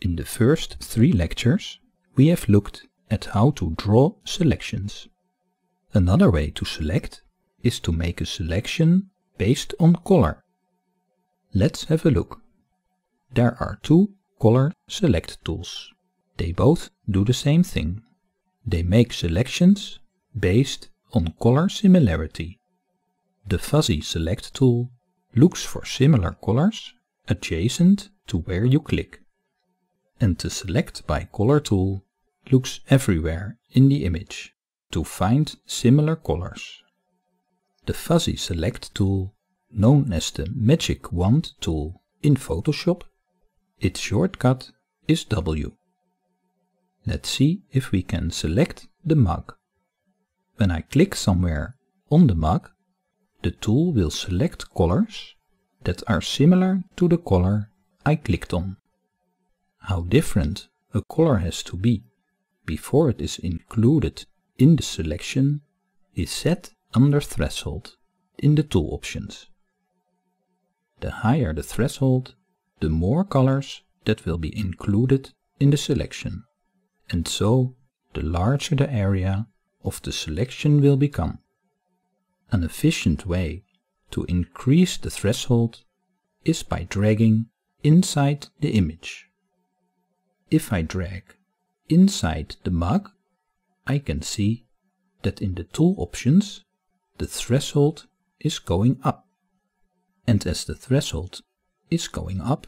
In the first three lectures, we have looked at how to draw selections. Another way to select is to make a selection based on color. Let's have a look. There are two color select tools. They both do the same thing. They make selections based on color similarity. The fuzzy select tool looks for similar colors adjacent to where you click. And the select by color tool looks everywhere in the image to find similar colors. The fuzzy select tool, known as the magic wand tool in Photoshop, its shortcut is W. Let's see if we can select the mug. When I click somewhere on the mug, the tool will select colors that are similar to the color I clicked on. How different a color has to be before it is included in the selection is set under threshold in the tool options. The higher the threshold, the more colors that will be included in the selection, and so the larger the area of the selection will become. An efficient way to increase the threshold is by dragging inside the image. If I drag inside the mug, I can see that in the tool options the threshold is going up. And as the threshold is going up,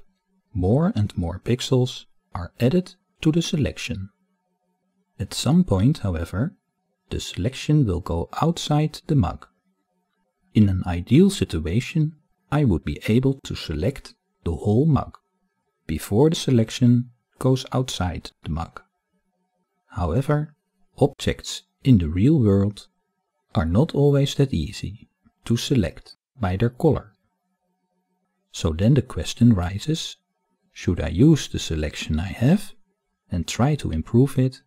more and more pixels are added to the selection. At some point, however, the selection will go outside the mug. In an ideal situation, I would be able to select the whole mug before the selection goes outside the mug. However, objects in the real world are not always that easy to select by their color. So then the question rises, should I use the selection I have and try to improve it,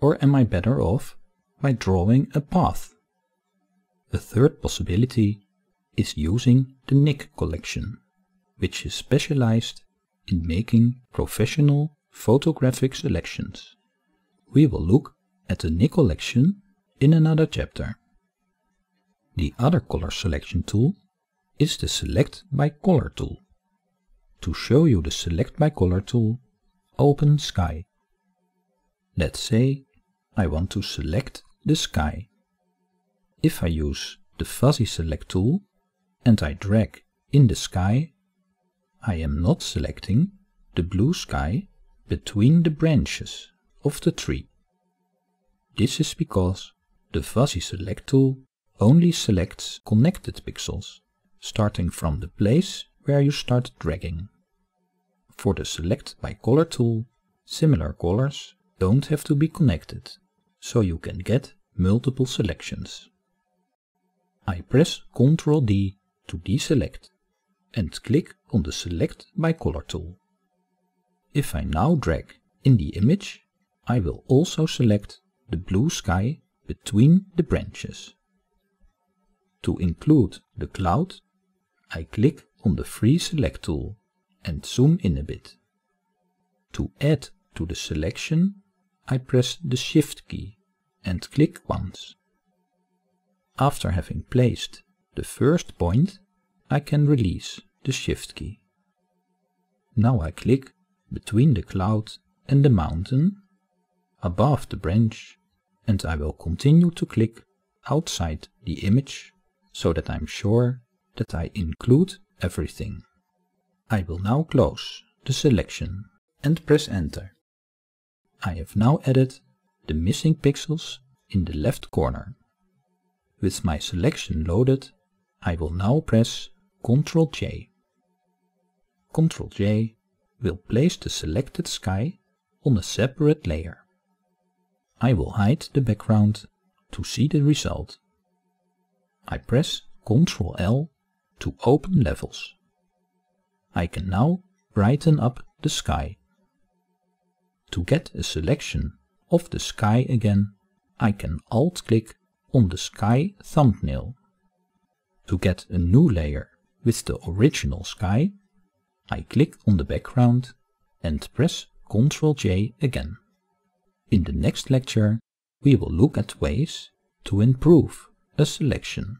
or am I better off by drawing a path? A third possibility is using the Nik collection, which is specialized in making professional photographic selections. We will look at the Nik collection in another chapter. The other color selection tool is the Select by Color tool. To show you the Select by Color tool, open Sky. Let's say I want to select the sky. If I use the Fuzzy Select tool and I drag in the sky, I am not selecting the blue sky between the branches of the tree. This is because the Fuzzy Select tool only selects connected pixels, starting from the place where you start dragging. For the Select by Color tool, similar colors don't have to be connected, so you can get multiple selections. I press Ctrl D to deselect and click on the Select by Color tool. If I now drag in the image, I will also select the blue sky between the branches. To include the cloud, I click on the Free Select tool and zoom in a bit. To add to the selection, I press the Shift key and click once. After having placed the first point, I can release the Shift key. Now I click between the cloud and the mountain, above the branch, and I will continue to click outside the image so that I'm sure that I include everything. I will now close the selection and press enter. I have now added the missing pixels in the left corner. With my selection loaded, I will now press Ctrl J. Ctrl J will place the selected sky on a separate layer. I will hide the background to see the result. I press Ctrl L to open levels. I can now brighten up the sky. To get a selection of the sky again, I can alt-click on the sky thumbnail. To get a new layer with the original sky, I click on the background and press Ctrl J again. In the next lecture, we will look at ways to improve a selection.